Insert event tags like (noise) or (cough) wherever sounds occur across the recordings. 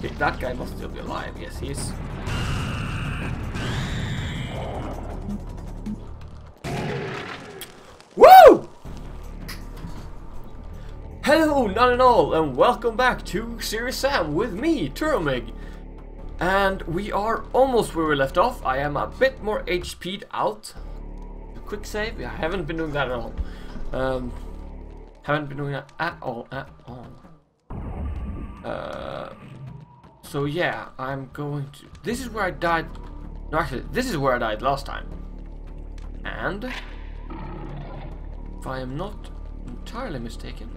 That guy must still be alive. Yes, he is. Woo! Hello, none and all, and welcome back to Serious Sam with me, Turomig. And we are almost where we left off. I am a bit more HP'd out. Quick save? I haven't been doing that at all. Um, haven't been doing that at all, at all. Uh, so yeah, I'm going to... This is where I died... No, actually, this is where I died last time. And... If I am not entirely mistaken,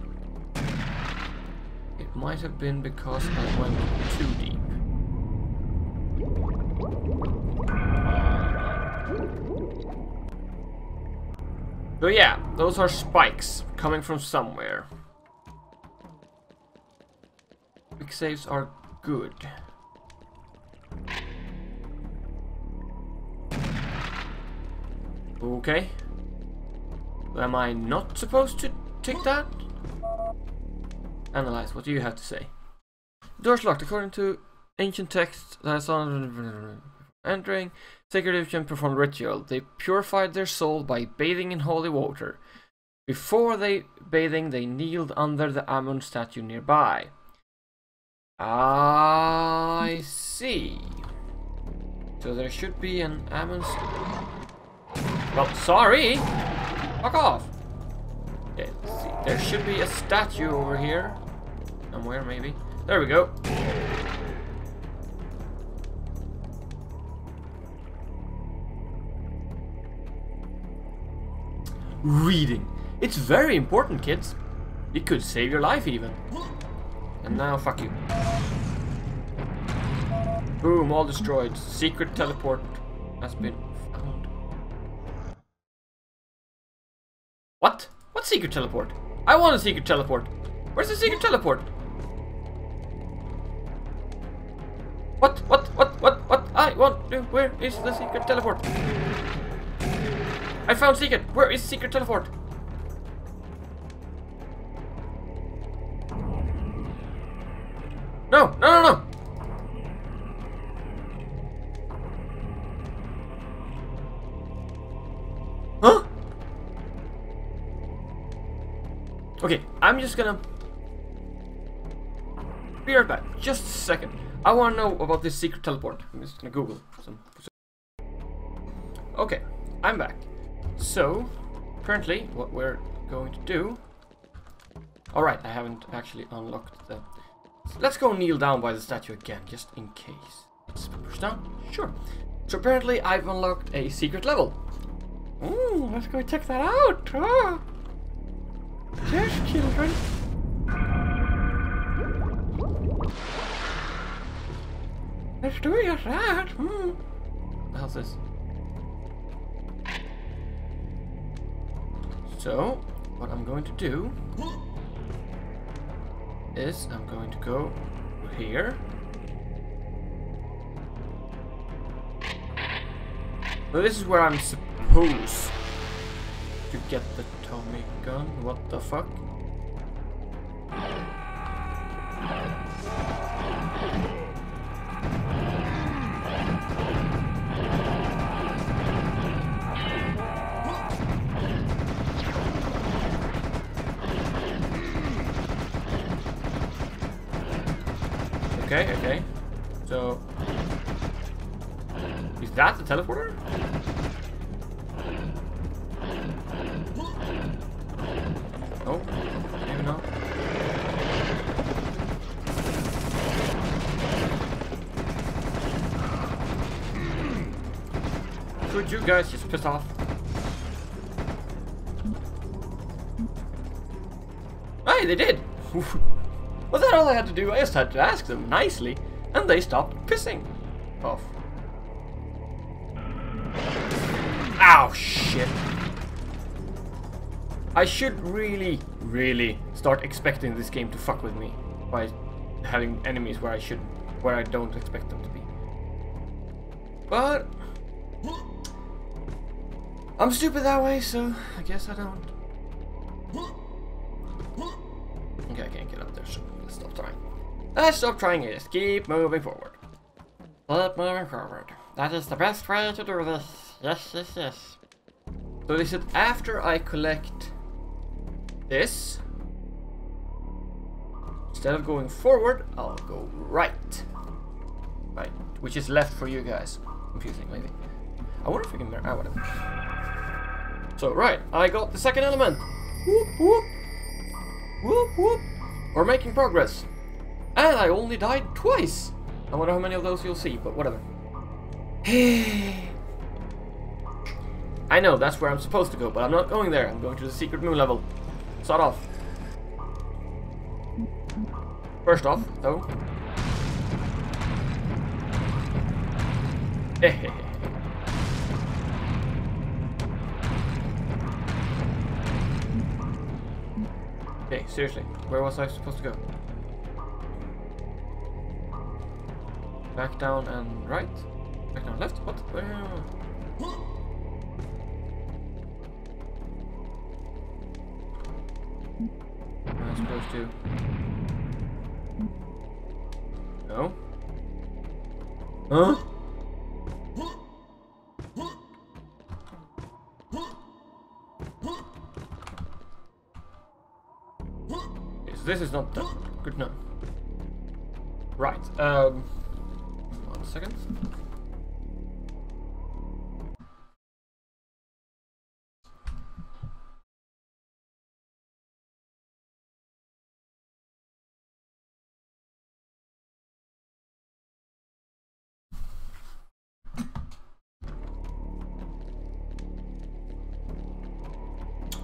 it might have been because I went too deep. So yeah, those are spikes coming from somewhere. Quick saves are good. Okay. Am I not supposed to take that? Analyze, what do you have to say? Doors locked according to ancient texts that's on entering. Sacred Egyptian performed ritual. They purified their soul by bathing in holy water. Before they bathing, they kneeled under the Amun statue nearby. I see. So there should be an Amun. Well, sorry. Fuck off. See. There should be a statue over here. Somewhere, maybe. There we go. Reading. It's very important, kids. It could save your life, even. And now, fuck you. Boom, all destroyed. Secret teleport has been found. What? What secret teleport? I want a secret teleport. Where's the secret teleport? What? What? What? What? What? I want to. Where is the secret teleport? I found secret. Where is secret teleport? I'm just gonna be right back. Just a second. I want to know about this secret teleport. I'm just gonna Google some. Okay, I'm back. So, currently, what we're going to do. Alright, I haven't actually unlocked the. Let's go kneel down by the statue again, just in case. Let's push down. Sure. So apparently, I've unlocked a secret level. Ooh, let's go check that out. Ah. Yes, children. Let's do just that. Hmm. Hell's this? So, what I'm going to do is I'm going to go here. So this is where I'm supposed to get the Tommy gun. What the fuck? Okay, okay. So... Is that the teleporter? Guys just piss off? Hey, they did! (laughs) Was that all I had to do? I just had to ask them nicely, and they stopped pissing off. Ow, shit. I should really, really start expecting this game to fuck with me by having enemies where I should, where I don't expect them to be. But I'm stupid that way, so I guess I don't. Okay, I can't get up there, so let's stop trying. Let's stop trying it. Keep moving forward. Keep moving forward. That is the best way to do this. Yes, yes, yes. So is it after I collect this? Instead of going forward, I'll go right. Right, which is left for you guys. Confusing, maybe. I wonder if we can... There. Ah, whatever. So, right, I got the second element. Whoop, whoop. Whoop, whoop. We're making progress. And I only died twice. I wonder how many of those you'll see, but whatever. (sighs) I know, that's where I'm supposed to go, but I'm not going there. I'm going to the secret moon level. Start off. First off, though. (laughs) seriously, where was I supposed to go? Back down and right? Back down left? What? Where? Am I supposed to? No? Huh? Not done. Good enough. Right, um... One second.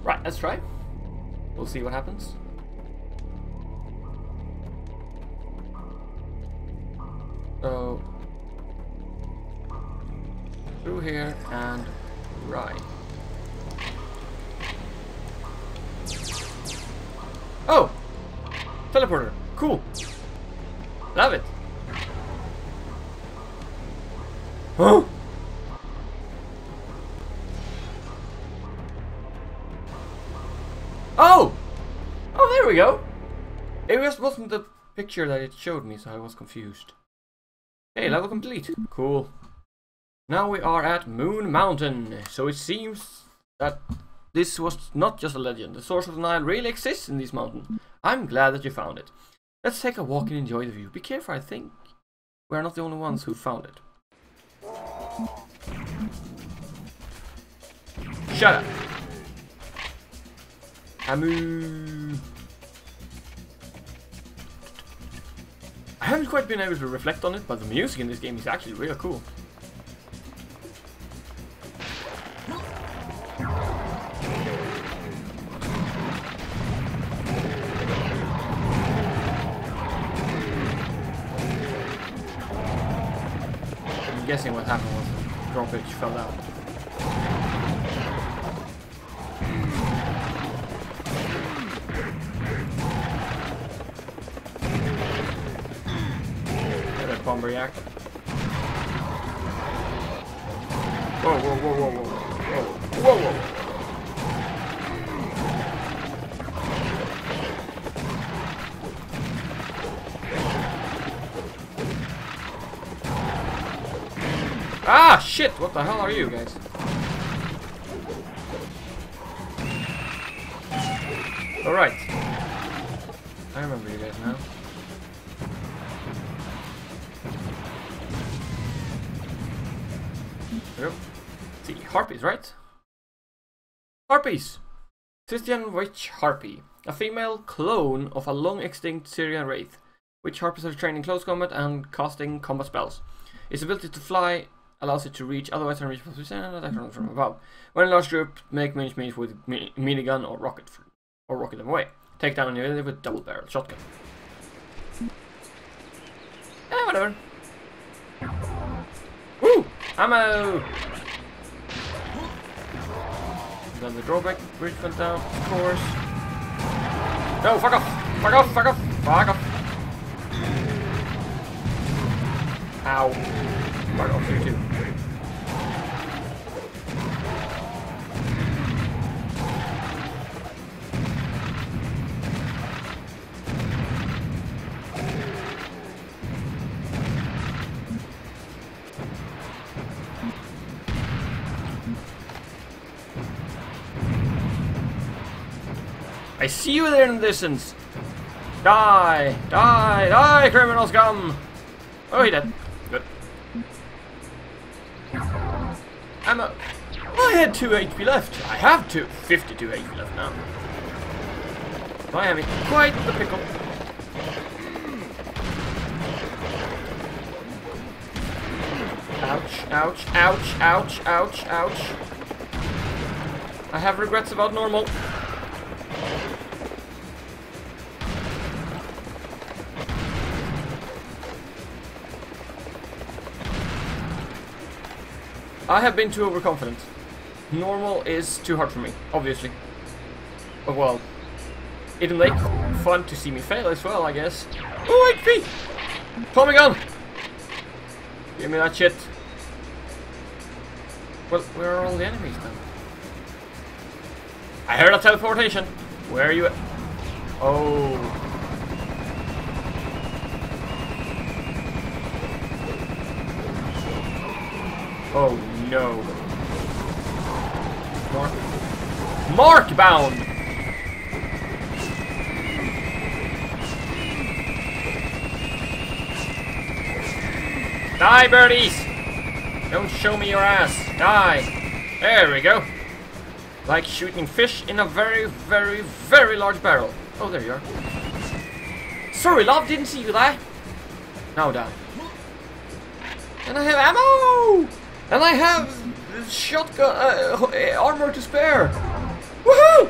Right, let's try. We'll see what happens. And right. Oh! Teleporter. Cool. Love it. Huh? Oh! Oh, there we go. It just wasn't the picture that it showed me, so I was confused. Hey, level complete. Cool. Now we are at Moon Mountain. So it seems that this was not just a legend. The source of the Nile really exists in this mountain. I'm glad that you found it. Let's take a walk and enjoy the view. Be careful, I think. We're not the only ones who found it. Shut up. Amu. I haven't quite been able to reflect on it, but the music in this game is actually real cool. guessing what happened was the drawbridge fell out. Get a bomb reactor. Whoa, whoa, whoa, whoa, whoa, whoa, whoa, whoa. What the hell are you guys? Alright. I remember you guys now. Yep. See, harpies, right? Harpies! Stygian Witch Harpy. A female clone of a long extinct Syrian wraith. Witch harpies are trained in close combat and casting combat spells. Its ability to fly allows it to reach otherwise unreachable positions and attack from above. When in large group, make range means with mi minigun or rocket or rocket them away. Take down an enemy with double barrel shotgun. Eh, whatever. Woo! Ammo! Then the drawback bridge went down, of course. No, fuck off! Fuck off! Fuck off! Fuck off! Ow part. I see you there in the distance! Die! Die! Die, criminals come! Oh, he dead. I'm had 2 HP left. I have two, 52 HP left now. I am in quite the pickle. Ouch, ouch, ouch, ouch, ouch, ouch. I have regrets about normal. I have been too overconfident. Normal is too hard for me, obviously. But well, it'll make fun to see me fail as well, I guess. Oh, HP! Tommy gun! Give me that shit. Well, where are all the enemies then? I heard a teleportation. Where are you at? Oh. Oh no. Mark. Mark bound! Die, birdies! Don't show me your ass. Die. There we go. Like shooting fish in a very, very, very large barrel. Oh, there you are. Sorry, love, didn't see you there. Now die. And I have ammo! And I have shotgun uh, armor to spare. Woohoo! Oh.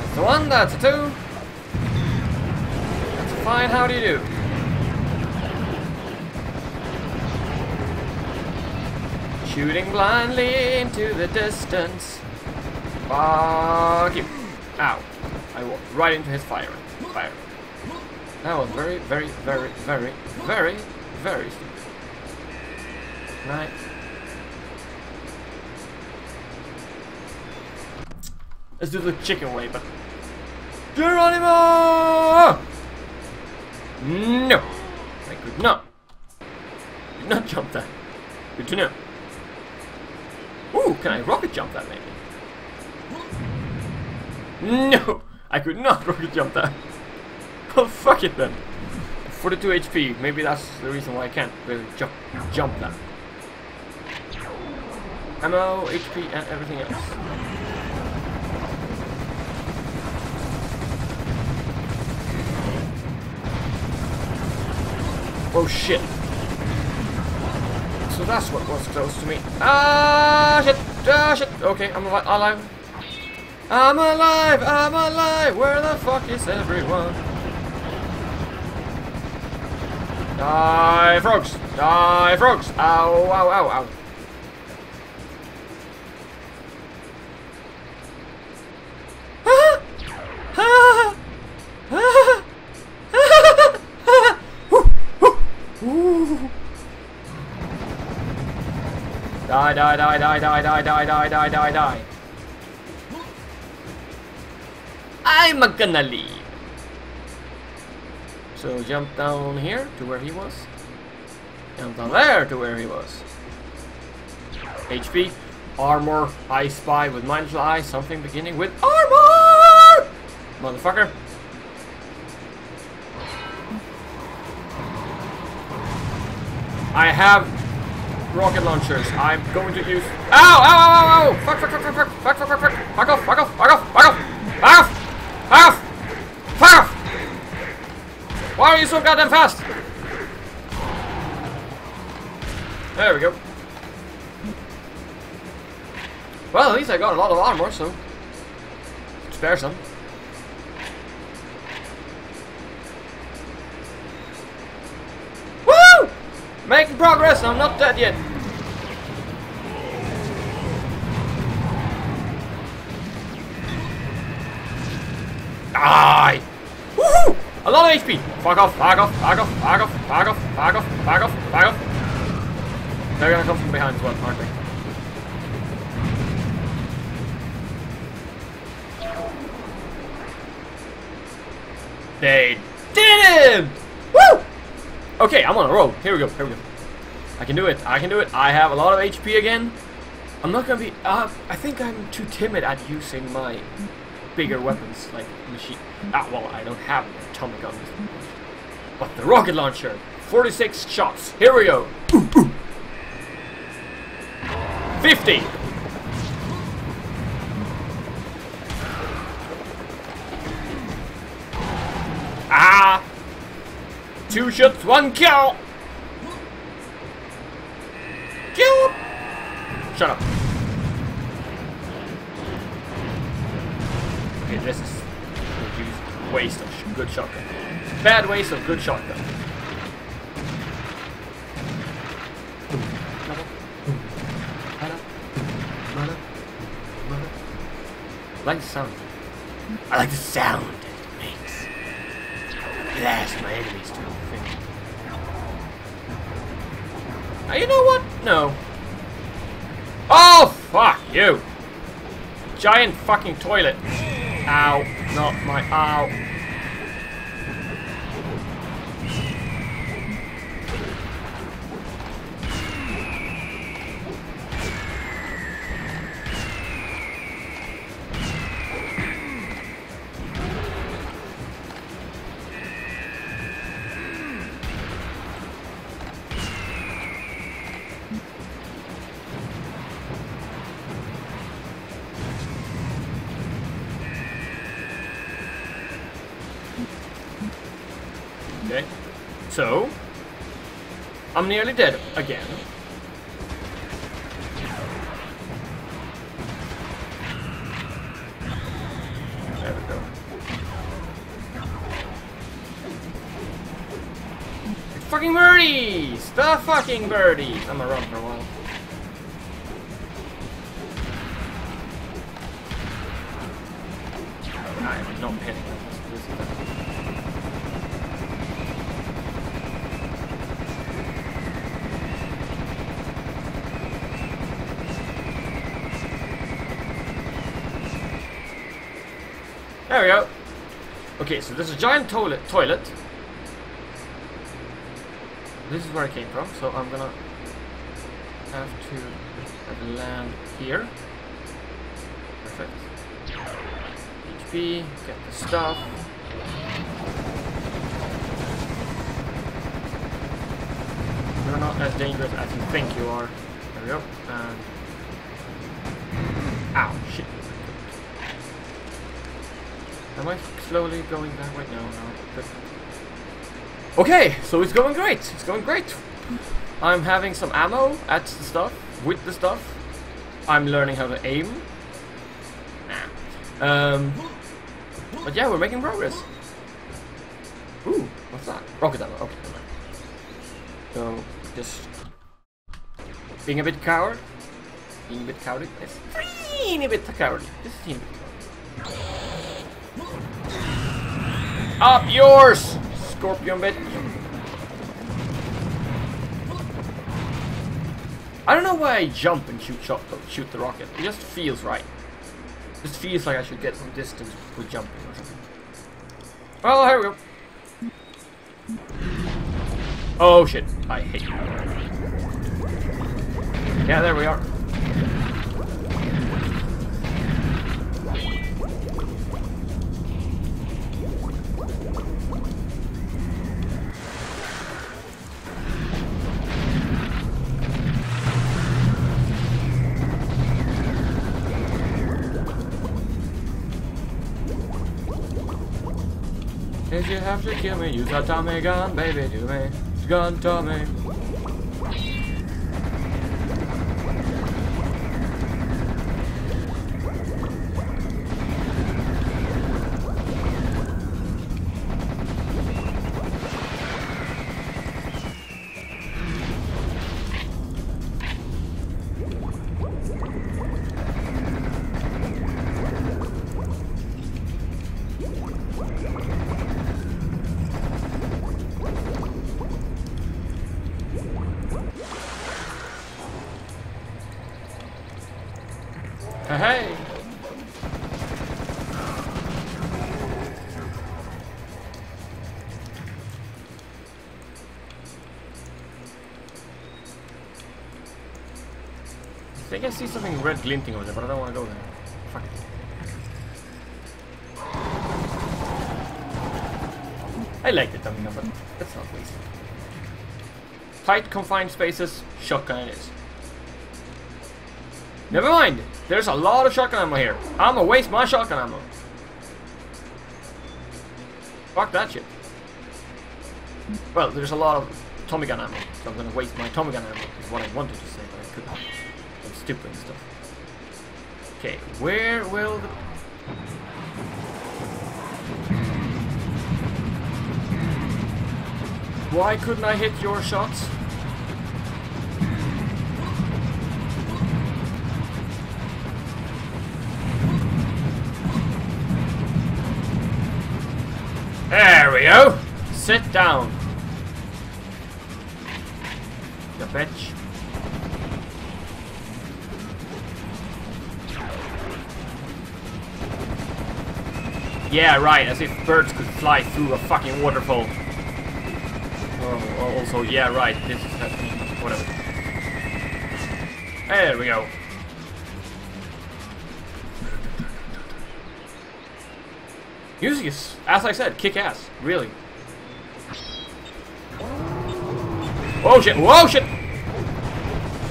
That's a one, that's a two. That's a fine, how do you do? Shooting blindly into the distance. Fuck you. Ow. I walked right into his fire. Fire. That was very, very, very, very, very, very stupid. Right. Let's do the chicken way, but... Geronimo! No! I could not. Did not jump that. Good to know. Ooh, can I rocket jump that maybe? No! I could not (laughs) rocket jump that. Well, fuck it then. 42 HP. Maybe that's the reason why I can't really jump, jump that. Ammo, HP, and everything else. Oh shit. So that's what was close to me. Ah shit! Ah shit! Okay, I'm alive. I'm alive! I'm alive! Where the fuck is everyone? Die, frogs! Die, frogs! Ow, ow, ow, ow. Die, die, die, die, die, die, die, die, die, die, die. I'm gonna leave. So jump down here to where he was. Jump down there to where he was. HP, armor, I spy with mindful eye, something beginning with armor! Motherfucker. I have rocket launchers. I'm going to use. Ow! Ow! Ow! Ow! Fuck! Fuck! Fuck! Fuck! Fuck! Fuck! Fuck! Fuck! Fuck off! Fuck off! Why are you so goddamn fast? There we go. Well, at least I got a lot of armor, so spare some. Woo! Making progress. I'm not dead yet. Die! Woohoo! A lot of HP! Fuck off, fuck off, fuck off, fuck off, fuck off, fuck off, fuck off, fuck off. They're gonna come from behind as well, aren't they? They did it! Woo! Okay, I'm on a roll. Here we go. Here we go. I can do it. I can do it. I have a lot of HP again. I'm not gonna be. Uh, I think I'm too timid at using my bigger weapons like machine. Ah, well, I don't have an atomic gun. But the rocket launcher. 46 shots. Here we go. 50. Ah! Two shots, one kill! Kill! Shut up. Okay, this is waste of good shotgun. Bad waste of good shotgun. I like the sound. I like the sound it makes. Blast my enemies to infinity. Uh, you know what? No. Oh, fuck you! Giant fucking toilet. Ow. Not my... Ow. So, I'm nearly dead again. Fucking birdies! The fucking birdies! I'm gonna run for there's a giant toilet. Toilet. This is where I came from, so I'm gonna have to land here. Perfect. HP, get the stuff. You're not as dangerous as you think you are. There we go. And ow, shit. Am I slowly going that way? No, no. Okay, so it's going great. It's going great. I'm having some ammo at the stuff, with the stuff. I'm learning how to aim. Nah. Um, but yeah, we're making progress. Ooh, what's that? Rocket ammo. Okay, never mind. So, just being a bit coward. Being a bit cowardly. It's teeny bit cowardly. Just teeny bit. Up yours, scorpion bitch. I don't know why I jump and shoot shot shoot the rocket. It just feels right. It just feels like I should get some distance with jumping or something. Well, here we go. Oh shit, I hate you. Yeah, there we are. You have to kill me, use a Tommy gun, baby, do me. Gun Tommy. I see something red glinting over there, but I don't want to go there. Fuck it. I like the dummy but let's not waste it. Tight confined spaces, shotgun it is. Never mind, there's a lot of shotgun ammo here. I'm gonna waste my shotgun ammo. Fuck that shit. Well, there's a lot of Tommy gun ammo, so I'm gonna waste my Tommy gun ammo, is what I wanted to say, but I couldn't. Stupid stuff. Okay, where will the... Why couldn't I hit your shots? There we go! Sit down. The bitch. Yeah, right, as if birds could fly through a fucking waterfall. Oh, oh also, yeah, right, this is that whatever. There we go. Music is, as I said, kick ass, really. Whoa shit, whoa shit!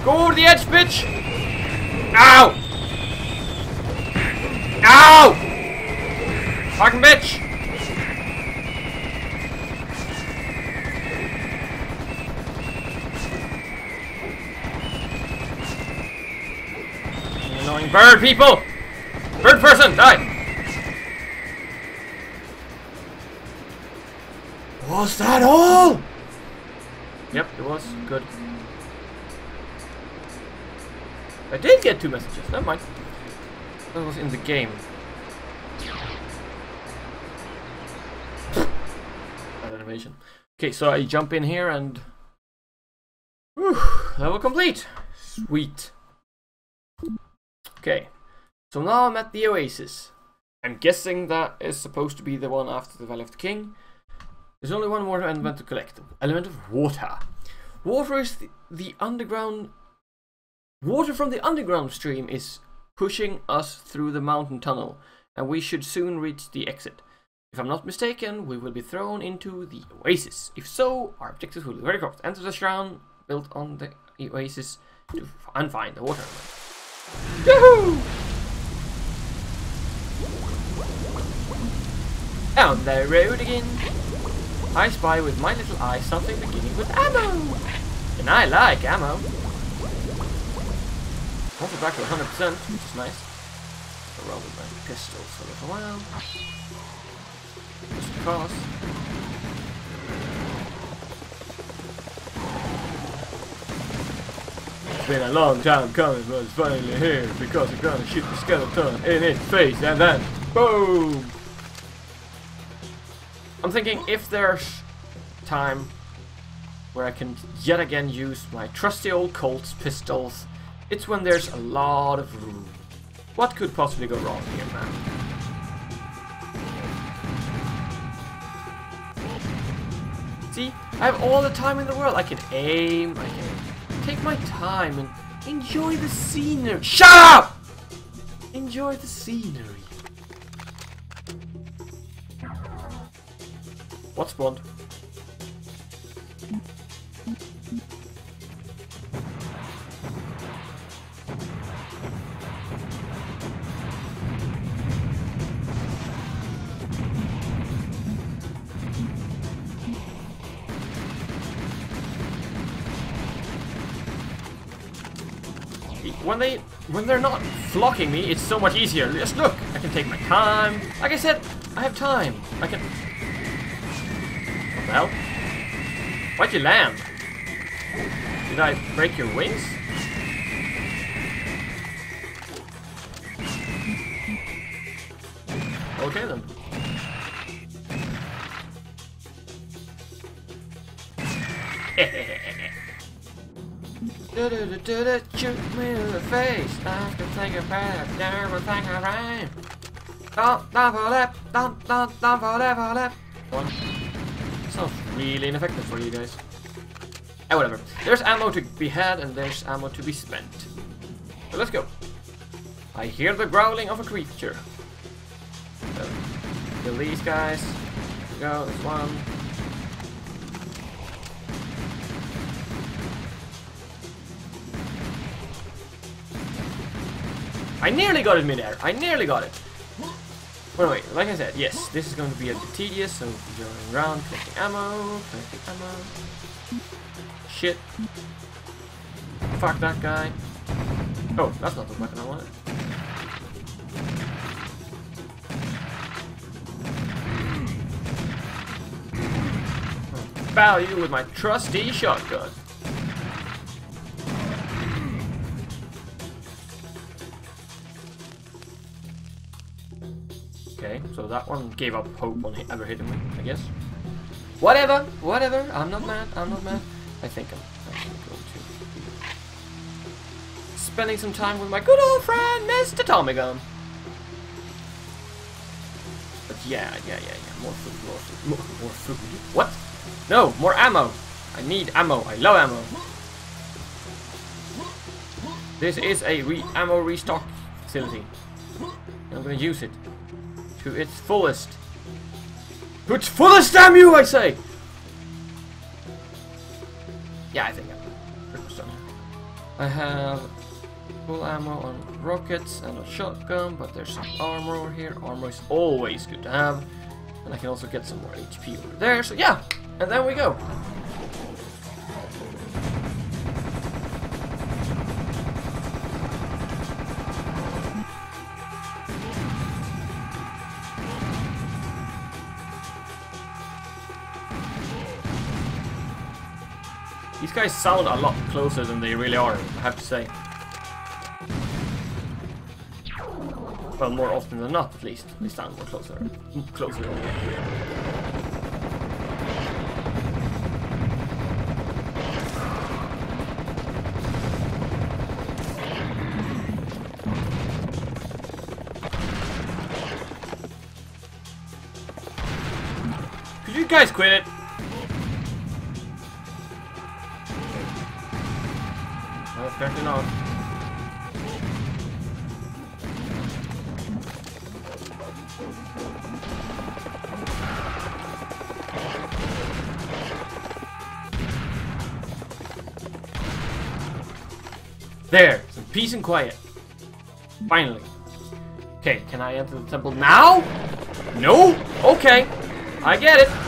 Go over the edge, bitch! Ow! Ow! Fucking bitch! Annoying bird people! Bird person, die! Was that all? Yep, it was. Good. I did get two messages. Never mind. That was in the game. Bad animation. Okay, so I jump in here and... Whew, level complete. Sweet. Okay. So now I'm at the Oasis. I'm guessing that is supposed to be the one after the Valley of the King. There's only one more element to collect. Element of water. Water is the, the underground... Water from the underground stream is pushing us through the mountain tunnel, and we should soon reach the exit. If I'm not mistaken, we will be thrown into the oasis. If so, our objectives will be very close. Enter the shrine built on the oasis to and find the water. Yahoo! On the road again. I spy with my little eye something beginning with ammo! And I like ammo. Also back to 100%, which is nice. I'll roll with my pistols for a little while. Just because. It's been a long time coming, but it's finally here because I'm gonna shoot the skeleton in its face and then BOOM! I'm thinking if there's time where I can yet again use my trusty old Colt's pistols, it's when there's a lot of room. What could possibly go wrong here, man? I have all the time in the world. I can aim, I can take my time and enjoy the scenery. Shut up! Enjoy the scenery. What spawned? When they when they're not flocking me, it's so much easier. Just look, I can take my time. Like I said, I have time. I can hell? Why'd you land? Did I break your wings? Do do shoot me in the face. I can take a bath, everything I rhyme. Don't don't for that, don't don't don't for that for that. One. Sounds really ineffective for you guys. Eh, whatever. There's ammo to be had and there's ammo to be spent. So let's go. I hear the growling of a creature. So, kill these guys. There we go, there's one. I nearly got it midair. I nearly got it. But anyway, like I said, yes, this is going to be a bit tedious, so going around, collecting ammo, collecting ammo. Shit. Fuck that guy. Oh, that's not the weapon I wanted. Bow you with my trusty shotgun. Okay, so that one gave up hope on ever hitting me, I guess. Whatever, whatever, I'm not mad, I'm not mad. I think I'm actually going to spending some time with my good old friend, Mr. Tommy Gun. But yeah, yeah, yeah, yeah, more food, more food, more, more food. What? No, more ammo. I need ammo, I love ammo. This is a re ammo restock facility. I'm gonna use it to its fullest. To its fullest, damn you, I say! Yeah, I think I'm. I have full ammo on rockets and a shotgun, but there's some armor over here. Armor is always good to have. And I can also get some more HP over there, so yeah! And there we go. These guys sound a lot closer than they really are, I have to say. Well, more often than not, at least. They sound more closer. Closer. Could you guys quit it? There, some peace and quiet. Finally. Okay, can I enter the temple now? No? Okay. I get it.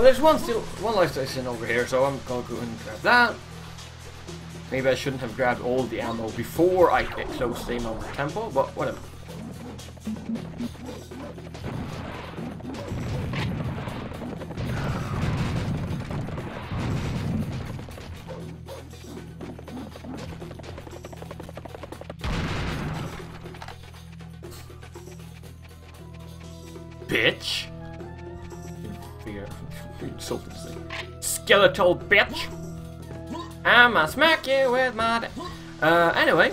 Well, there's one still, one life station over here, so I'm gonna go and grab that. Maybe I shouldn't have grabbed all the ammo before I closed the temple, but whatever. Bitch. Thing. Skeletal bitch. I'ma smack you with my. Uh, anyway.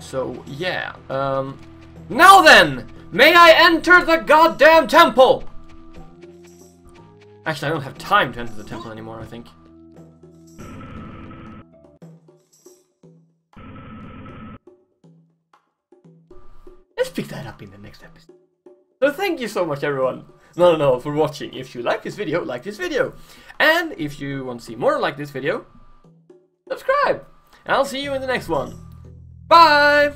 So yeah. Um. Now then, may I enter the goddamn temple? Actually, I don't have time to enter the temple anymore. I think. Let's pick that up in the next episode. So thank you so much everyone, no no no, for watching. If you like this video, like this video. And if you want to see more like this video, subscribe. And I'll see you in the next one. Bye!